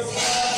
Yes.